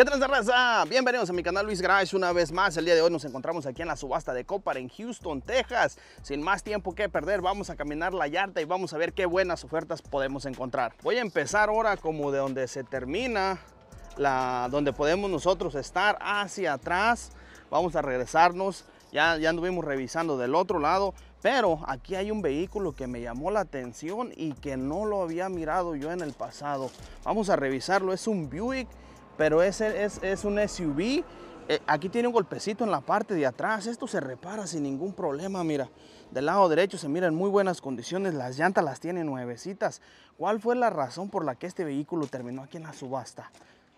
¿Qué tal? Bienvenidos a mi canal Luis Garage una vez más. El día de hoy nos encontramos aquí en la subasta de Copar en Houston, Texas. Sin más tiempo que perder, vamos a caminar la yarda y vamos a ver qué buenas ofertas podemos encontrar. Voy a empezar ahora como de donde se termina, la, donde podemos nosotros estar hacia atrás. Vamos a regresarnos. Ya, ya anduvimos revisando del otro lado, pero aquí hay un vehículo que me llamó la atención y que no lo había mirado yo en el pasado. Vamos a revisarlo. Es un Buick pero ese es, es un SUV. Eh, aquí tiene un golpecito en la parte de atrás. Esto se repara sin ningún problema, mira. Del lado derecho se mira en muy buenas condiciones. Las llantas las tiene nuevecitas. ¿Cuál fue la razón por la que este vehículo terminó aquí en la subasta?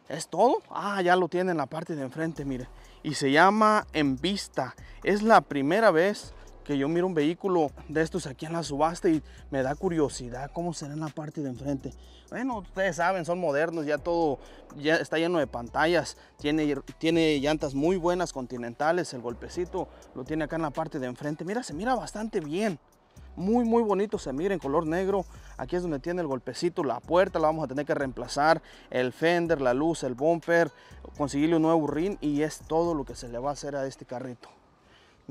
¿Es todo? Ah, ya lo tiene en la parte de enfrente, mire. Y se llama En Vista. Es la primera vez yo miro un vehículo de estos aquí en la subasta y me da curiosidad cómo será en la parte de enfrente. Bueno, ustedes saben, son modernos, ya todo ya está lleno de pantallas, tiene, tiene llantas muy buenas continentales, el golpecito lo tiene acá en la parte de enfrente. Mira, se mira bastante bien. Muy, muy bonito se mira en color negro. Aquí es donde tiene el golpecito, la puerta la vamos a tener que reemplazar, el fender, la luz, el bumper, conseguirle un nuevo ring y es todo lo que se le va a hacer a este carrito.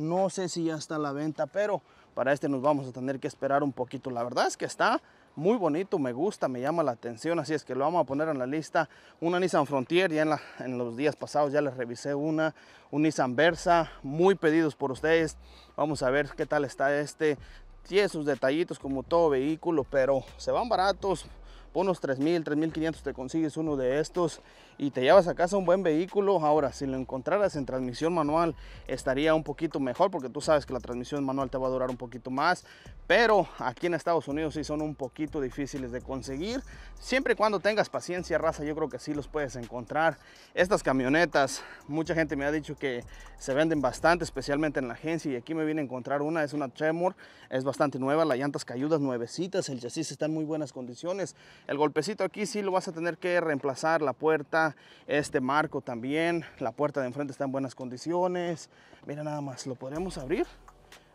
No sé si ya está a la venta, pero para este nos vamos a tener que esperar un poquito. La verdad es que está muy bonito, me gusta, me llama la atención, así es que lo vamos a poner en la lista. Una Nissan Frontier, ya en, los días pasados ya les revisé una, un Nissan Versa, muy pedidos por ustedes. Vamos a ver qué tal está este. Tiene sus detallitos como todo vehículo, pero se van baratos, por unos 3.000, 3.500 te consigues uno de estos y te llevas a casa un buen vehículo. Ahora, si lo encontraras en transmisión manual, estaría un poquito mejor porque tú sabes que la transmisión manual te va a durar un poquito más. Pero aquí en Estados Unidos sí son un poquito difíciles de conseguir. Siempre y cuando tengas paciencia, raza, yo creo que sí los puedes encontrar. Estas camionetas, mucha gente me ha dicho que se venden bastante, especialmente en la agencia. Y aquí me viene a encontrar una, es una Tremor, es bastante nueva, las llantas cayudas nuevecitas, el chasis está en muy buenas condiciones. El golpecito aquí sí lo vas a tener que reemplazar, la puerta, este marco también, la puerta de enfrente está en buenas condiciones. Mira nada más, ¿lo podemos abrir?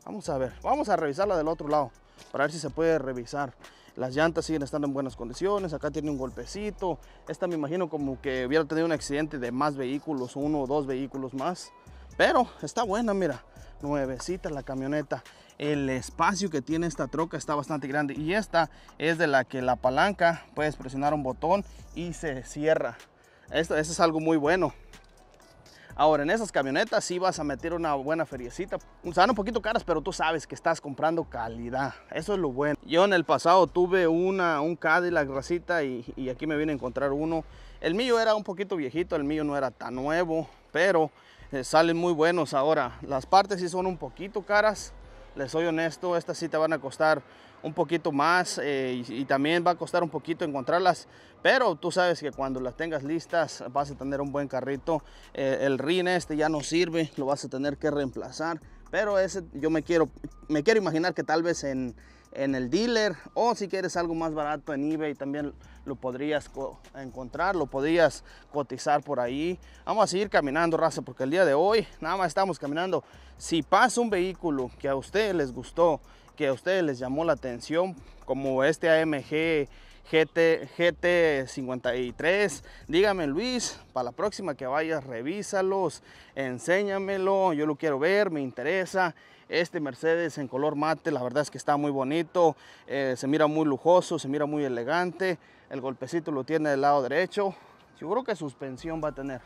Vamos a ver, vamos a revisarla del otro lado para ver si se puede revisar. Las llantas siguen estando en buenas condiciones, acá tiene un golpecito. Esta me imagino como que hubiera tenido un accidente de más vehículos, uno o dos vehículos más. Pero está buena, mira, nuevecita la camioneta el espacio que tiene esta troca está bastante grande y esta es de la que la palanca puedes presionar un botón y se cierra esto, es algo muy bueno Ahora, en esas camionetas sí vas a meter una buena feriecita. van un poquito caras, pero tú sabes que estás comprando calidad. Eso es lo bueno. Yo en el pasado tuve una, un Cadillac racita y, y aquí me vine a encontrar uno. El mío era un poquito viejito, el mío no era tan nuevo, pero eh, salen muy buenos ahora. Las partes sí son un poquito caras, les soy honesto, estas sí te van a costar un poquito más eh, y, también va a costar un poquito encontrarlas, pero tú sabes que cuando las tengas listas vas a tener un buen carrito. Eh, el RIN este ya no sirve, lo vas a tener que reemplazar, pero ese yo me quiero, me quiero imaginar que tal vez en, en el dealer o si quieres algo más barato en eBay también lo podrías encontrar, lo podrías cotizar por ahí. Vamos a seguir caminando, raza, porque el día de hoy nada más estamos caminando. Si pasa un vehículo que a ustedes les gustó, que a ustedes les llamó la atención, como este AMG GT, GT53. Dígame Luis, para la próxima que vayas, revísalos, enséñamelo, yo lo quiero ver, me interesa. Este Mercedes en color mate, la verdad es que está muy bonito, eh, se mira muy lujoso, se mira muy elegante. El golpecito lo tiene del lado derecho. Yo creo que suspensión va a tener.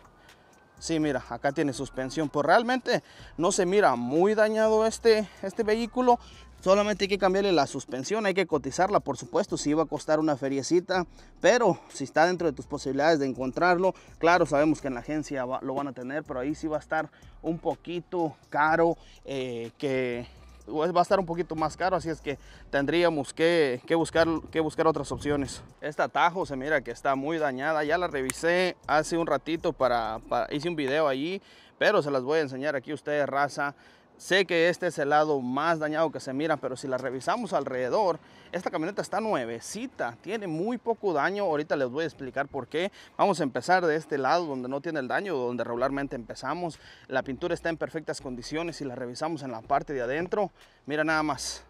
Sí, mira, acá tiene suspensión. Pues realmente no se mira muy dañado este, este vehículo. Solamente hay que cambiarle la suspensión, hay que cotizarla, por supuesto, si va a costar una feriecita, pero si está dentro de tus posibilidades de encontrarlo, claro, sabemos que en la agencia lo van a tener, pero ahí sí va a estar un poquito caro, eh, que va a estar un poquito más caro, así es que tendríamos que, buscar, que buscar otras opciones. Esta atajo se mira que está muy dañada, ya la revisé hace un ratito para, para hice un video allí, pero se las voy a enseñar aquí a ustedes, raza. Sé que este es el lado más dañado que se mira, pero si la revisamos alrededor, esta camioneta está nuevecita, tiene muy poco daño. Ahorita les voy a explicar por qué. Vamos a empezar de este lado donde no tiene el daño, donde regularmente empezamos. La pintura está en perfectas condiciones y la revisamos en la parte de adentro. Mira nada más.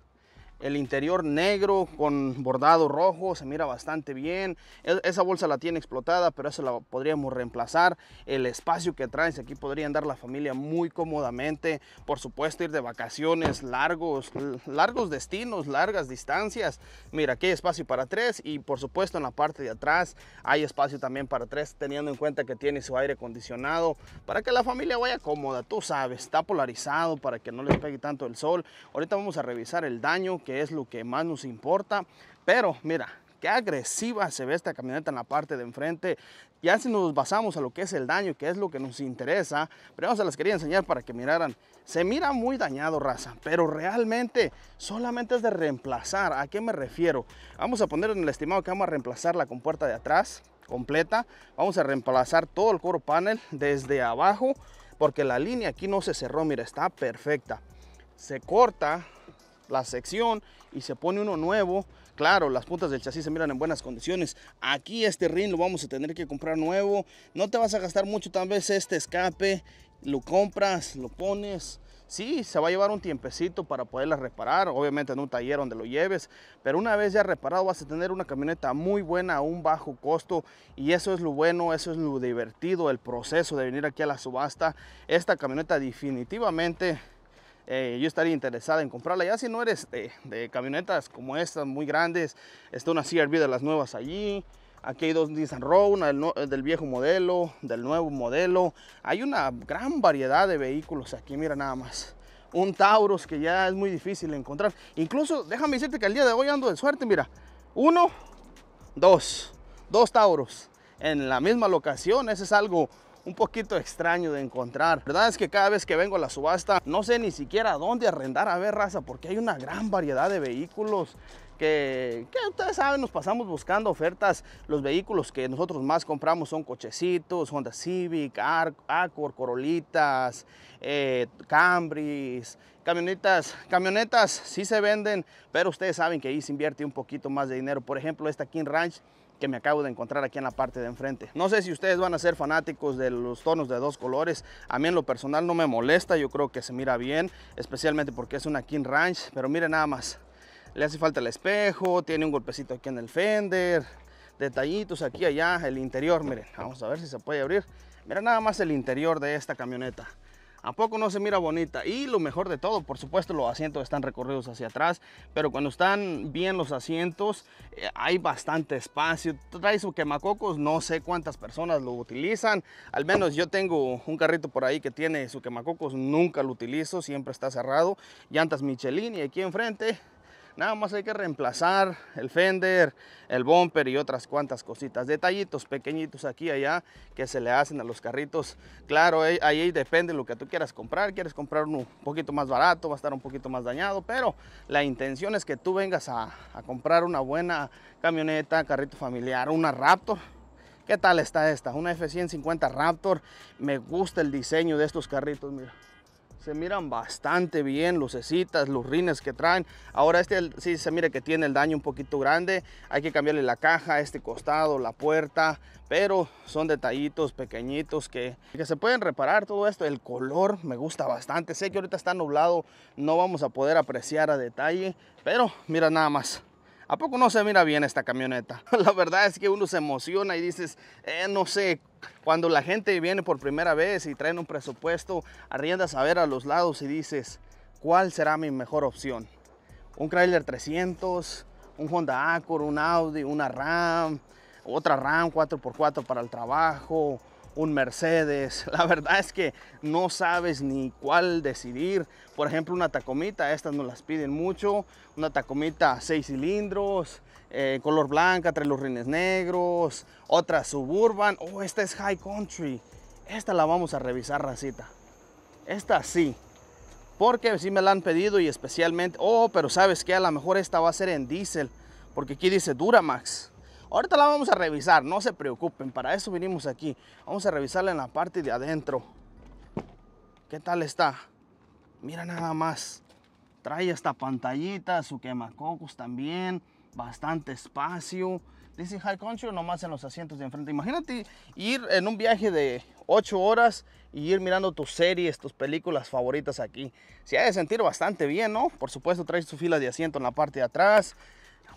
El interior negro con bordado rojo, se mira bastante bien. E, esa bolsa la tiene explotada, pero eso la podríamos reemplazar. El espacio que traes aquí podría andar la familia muy cómodamente. Por supuesto, ir de vacaciones largos, largos destinos, largas distancias. Mira, aquí hay espacio para tres y por supuesto en la parte de atrás hay espacio también para tres, teniendo en cuenta que tiene su aire acondicionado para que la familia vaya cómoda. Tú sabes, está polarizado para que no les pegue tanto el sol. Ahorita vamos a revisar el daño es lo que más nos importa. Pero mira, qué agresiva se ve esta camioneta en la parte de enfrente. Ya si nos basamos a lo que es el daño, que es lo que nos interesa, pero se las quería enseñar para que miraran. Se mira muy dañado, raza, pero realmente solamente es de reemplazar. ¿A qué me refiero? Vamos a poner en el estimado que vamos a reemplazar la compuerta de atrás completa. Vamos a reemplazar todo el coro panel desde abajo, porque la línea aquí no se cerró, mira, está perfecta. Se corta la sección y se pone uno nuevo. Claro, las puntas del chasis se miran en buenas condiciones. Aquí este ring lo vamos a tener que comprar nuevo. No te vas a gastar mucho, tal vez este escape. Lo compras, lo pones. Sí, se va a llevar un tiempecito para poderla reparar, obviamente en un taller donde lo lleves, pero una vez ya reparado vas a tener una camioneta muy buena a un bajo costo y eso es lo bueno, eso es lo divertido, el proceso de venir aquí a la subasta. Esta camioneta definitivamente eh, yo estaría interesada en comprarla. Ya si no eres de, camionetas como estas, muy grandes, está una CRV de las nuevas allí. Aquí hay dos Nissan Rogue, del viejo modelo, del nuevo modelo. Hay una gran variedad de vehículos aquí, mira nada más. Un Taurus que ya es muy difícil encontrar. Incluso, déjame decirte que el día de hoy ando de suerte, mira. Uno, dos, dos Taurus en la misma locación. Ese es algo un poquito extraño de encontrar. La verdad es que cada vez que vengo a la subasta no sé ni siquiera dónde arrendar a ver raza porque hay una gran variedad de vehículos que, ustedes saben, nos pasamos buscando ofertas. Los vehículos que nosotros más compramos son cochecitos, Honda Civic, Accord, Corolitas, eh, camionetas. Camionetas sí se venden, pero ustedes saben que ahí se invierte un poquito más de dinero. Por ejemplo, esta King Ranch que me acabo de encontrar aquí en la parte de enfrente. No sé si ustedes van a ser fanáticos de los tonos de dos colores. A mí en lo personal no me molesta, yo creo que se mira bien, especialmente porque es una King Ranch. Pero miren nada más, le hace falta el espejo, tiene un golpecito aquí en el fender, detallitos aquí allá, el interior, miren, vamos a ver si se puede abrir. Mira nada más el interior de esta camioneta. ¿A poco no se mira bonita? Y lo mejor de todo, por supuesto, los asientos están recorridos hacia atrás, pero cuando están bien los asientos, eh, hay bastante espacio. Trae su quemacocos, no sé cuántas personas lo utilizan. Al menos yo tengo un carrito por ahí que tiene su quemacocos, nunca lo utilizo, siempre está cerrado. Llantas Michelin y aquí enfrente Nada más hay que reemplazar el fender, el bumper y otras cuantas cositas. Detallitos pequeñitos aquí y allá que se le hacen a los carritos. Claro, ahí, depende de lo que tú quieras comprar. Quieres comprar uno un poquito más barato, va a estar un poquito más dañado. Pero la intención es que tú vengas a, a comprar una buena camioneta, carrito familiar, una Raptor. ¿Qué tal está esta? Una F-150 Raptor. Me gusta el diseño de estos carritos, mira se miran bastante bien, lucecitas, los rines que traen. Ahora este sí se mira que tiene el daño un poquito grande. Hay que cambiarle la caja, este costado, la puerta. Pero son detallitos pequeñitos que, que se pueden reparar todo esto. El color me gusta bastante. Sé que ahorita está nublado, no vamos a poder apreciar a detalle. Pero mira nada más. ¿A poco no se mira bien esta camioneta? La verdad es que uno se emociona y dices, eh, no sé, cuando la gente viene por primera vez y traen un presupuesto, arriendas a ver a los lados y dices, ¿cuál será mi mejor opción? Un Chrysler 300, un Honda Accord, un Audi, una Ram, otra Ram 4x4 para el trabajo, un Mercedes. La verdad es que no sabes ni cuál decidir. Por ejemplo, una Tacomita, estas nos las piden mucho. Una Tacomita 6 cilindros, eh, color blanca, trae los rines negros. Otra Suburban. Oh, esta es High Country. Esta la vamos a revisar, racita. Esta sí. Porque sí me la han pedido y especialmente... Oh, pero ¿sabes que A lo mejor esta va a ser en diésel. Porque aquí dice Duramax. Ahorita la vamos a revisar, no se preocupen, para eso vinimos aquí. Vamos a revisarla en la parte de adentro. ¿Qué tal está? Mira nada más. Trae esta pantallita, su quemacocos también, bastante espacio. Dice High Country nomás en los asientos de enfrente. Imagínate ir en un viaje de 8 horas y ir mirando tus series, tus películas favoritas aquí. Se ha de sentir bastante bien, ¿no? Por supuesto, trae su fila de asiento en la parte de atrás.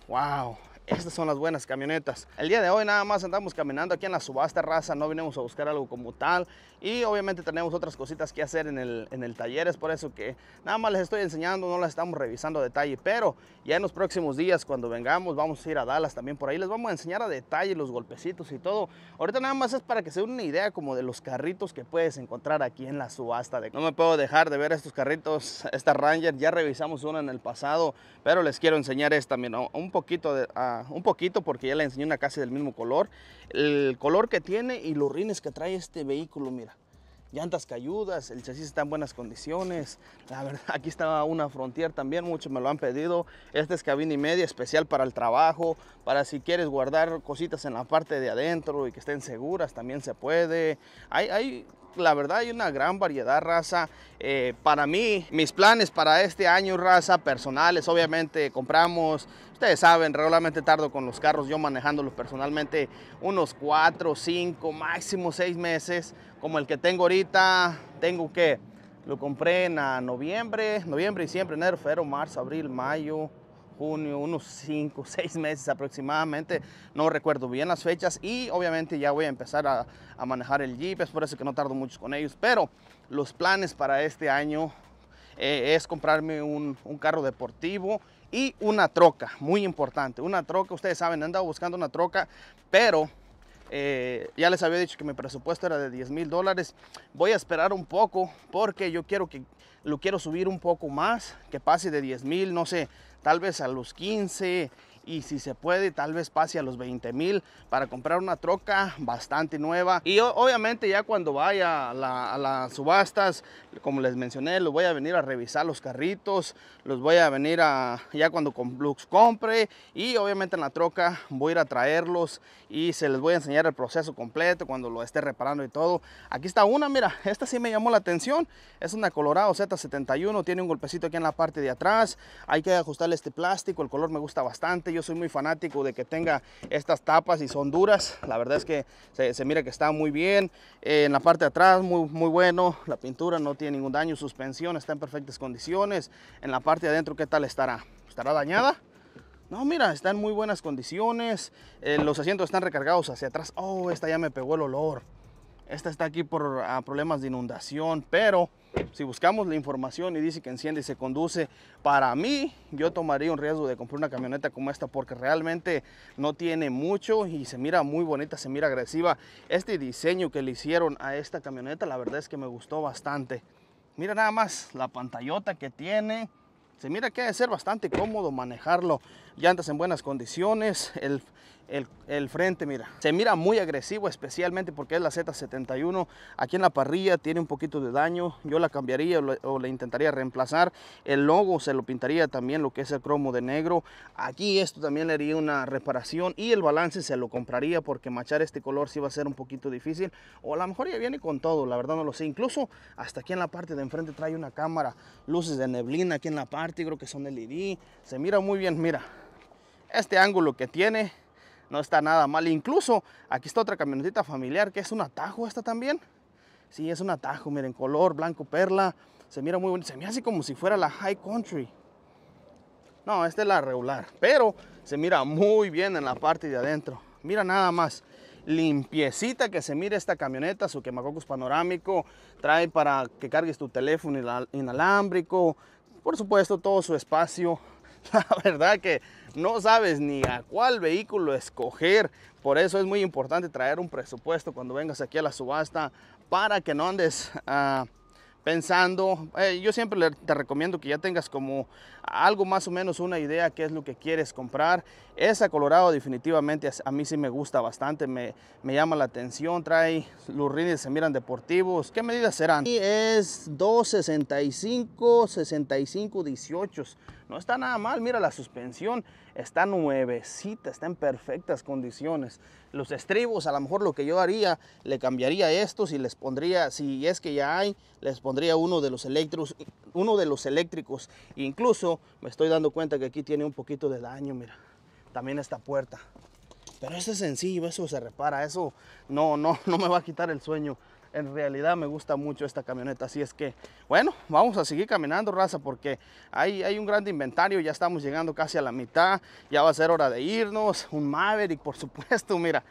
¡Wow! Estas son las buenas camionetas. El día de hoy nada más andamos caminando aquí en la subasta raza, no vinimos a buscar algo como tal y obviamente tenemos otras cositas que hacer en el, en el taller, es por eso que nada más les estoy enseñando, no las estamos revisando a detalle, pero ya en los próximos días cuando vengamos vamos a ir a Dallas también por ahí, les vamos a enseñar a detalle los golpecitos y todo. Ahorita nada más es para que se den una idea como de los carritos que puedes encontrar aquí en la subasta. De... No me puedo dejar de ver estos carritos, esta Ranger, ya revisamos una en el pasado, pero les quiero enseñar esta, mira, un poquito de... Uh, un poquito porque ya le enseñé una casi del mismo color. El color que tiene y los rines que trae este vehículo, mira. Llantas cayudas, el chasis está en buenas condiciones. La verdad, aquí está una Frontier también, muchos me lo han pedido. Esta es cabina y media especial para el trabajo, para si quieres guardar cositas en la parte de adentro y que estén seguras, también se puede. Hay, hay la verdad hay una gran variedad, raza. Eh, para mí, mis planes para este año, raza, personales, obviamente compramos, ustedes saben, regularmente tardo con los carros, yo manejándolos personalmente unos 4, 5, máximo 6 meses, como el que tengo ahorita, tengo que, lo compré en noviembre, noviembre, diciembre, enero, febrero, marzo, abril, mayo, junio, unos 5, 6 meses aproximadamente, no recuerdo bien las fechas y obviamente ya voy a empezar a, manejar el Jeep, es por eso que no tardo mucho con ellos, pero los planes para este año eh, es comprarme un, carro deportivo y una troca, muy importante, una troca, ustedes saben, he andado buscando una troca, pero eh, ya les había dicho que mi presupuesto era de 10 mil dólares. Voy a esperar un poco porque yo quiero que lo quiero subir un poco más, que pase de 10 mil, no sé, tal vez a los 15 y si se puede tal vez pase a los 20 mil para comprar una troca bastante nueva. Y obviamente ya cuando vaya a, las subastas como les mencioné los voy a venir a revisar los carritos los voy a venir a ya cuando los compre y obviamente en la troca voy a ir a traerlos y se les voy a enseñar el proceso completo cuando lo esté reparando y todo. Aquí está una mira esta sí me llamó la atención. Es una Colorado Z71 tiene un golpecito aquí en la parte de atrás. Hay que ajustarle este plástico el color me gusta bastante yo soy muy fanático de que tenga estas tapas y son duras. La verdad es que se, mira que está muy bien. Eh, en la parte de atrás, muy, muy bueno. La pintura no tiene ningún daño. Suspensión está en perfectas condiciones. En la parte de adentro, ¿qué tal estará? ¿Estará dañada? No, mira, está en muy buenas condiciones. Eh, los asientos están recargados hacia atrás. Oh, esta ya me pegó el olor. Esta está aquí por ah, problemas de inundación, pero si buscamos la información y dice que enciende y se conduce, para mí yo tomaría un riesgo de comprar una camioneta como esta porque realmente no tiene mucho y se mira muy bonita, se mira agresiva. Este diseño que le hicieron a esta camioneta, la verdad es que me gustó bastante. Mira nada más la pantallota que tiene. Se mira que debe ser bastante cómodo manejarlo. Llantas en buenas condiciones. El, el, frente, mira, se mira muy agresivo, especialmente porque es la Z71. Aquí en la parrilla tiene un poquito de daño. Yo la cambiaría o, le intentaría reemplazar. El logo se lo pintaría también lo que es el cromo de negro. Aquí esto también le haría una reparación y el balance se lo compraría porque machar este color sí va a ser un poquito difícil. O a lo mejor ya viene con todo, la verdad no lo sé. Incluso hasta aquí en la parte de enfrente trae una cámara, luces de neblina aquí en la parte, creo que son LED. Se mira muy bien, mira. Este ángulo que tiene no está nada mal. Incluso aquí está otra camionetita familiar que es un atajo esta también. Sí, es un atajo, miren, color blanco perla. Se mira muy bonito. Se mira así como si fuera la High Country. No, esta es la regular, pero se mira muy bien en la parte de adentro. Mira nada más, limpiecita que se mire esta camioneta, su quemacocos panorámico, trae para que cargues tu teléfono inalámbrico, por supuesto todo su espacio. La verdad que no sabes ni a cuál vehículo escoger. Por eso es muy importante traer un presupuesto cuando vengas aquí a la subasta para que no andes... Uh, pensando, eh, yo siempre te recomiendo que ya tengas como algo más o menos una idea qué es lo que quieres comprar. Esa Colorado definitivamente a mí sí me gusta bastante, me, me llama la atención, trae los rines se miran deportivos. ¿Qué medidas serán? Y es 265, 65, 18. No está nada mal, mira la suspensión, está nuevecita, está en perfectas condiciones. Los estribos, a lo mejor lo que yo haría, le cambiaría estos y les pondría, si es que ya hay, les pondría uno de los eléctricos, uno de los eléctricos. Incluso me estoy dando cuenta que aquí tiene un poquito de daño, mira. También esta puerta. Pero eso es sencillo, eso se repara, eso no, no, no me va a quitar el sueño. En realidad me gusta mucho esta camioneta. Así es que, bueno, vamos a seguir caminando, raza, porque hay, un gran inventario. Ya estamos llegando casi a la mitad. Ya va a ser hora de irnos. Un Maverick, por supuesto, mira.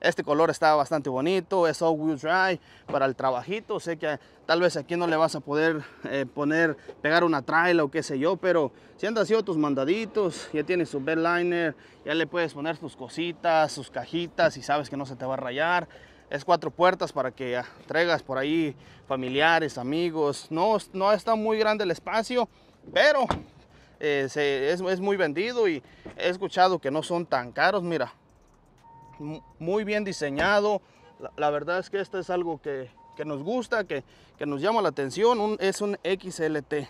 Este color está bastante bonito, es all-wheel drive para el trabajito. Sé que tal vez aquí no le vas a poder eh, poner, pegar una trailer o qué sé yo, pero si andas haciendo tus mandaditos, ya tienes su bedliner, ya le puedes poner tus cositas, sus cajitas y sabes que no se te va a rayar. Es cuatro puertas para que traigas por ahí familiares, amigos. No, no está muy grande el espacio, pero eh, es, es muy vendido y he escuchado que no son tan caros. Mira, muy bien diseñado. La, verdad es que esto es algo que, que nos gusta, que, que, nos llama la atención. Es un XLT.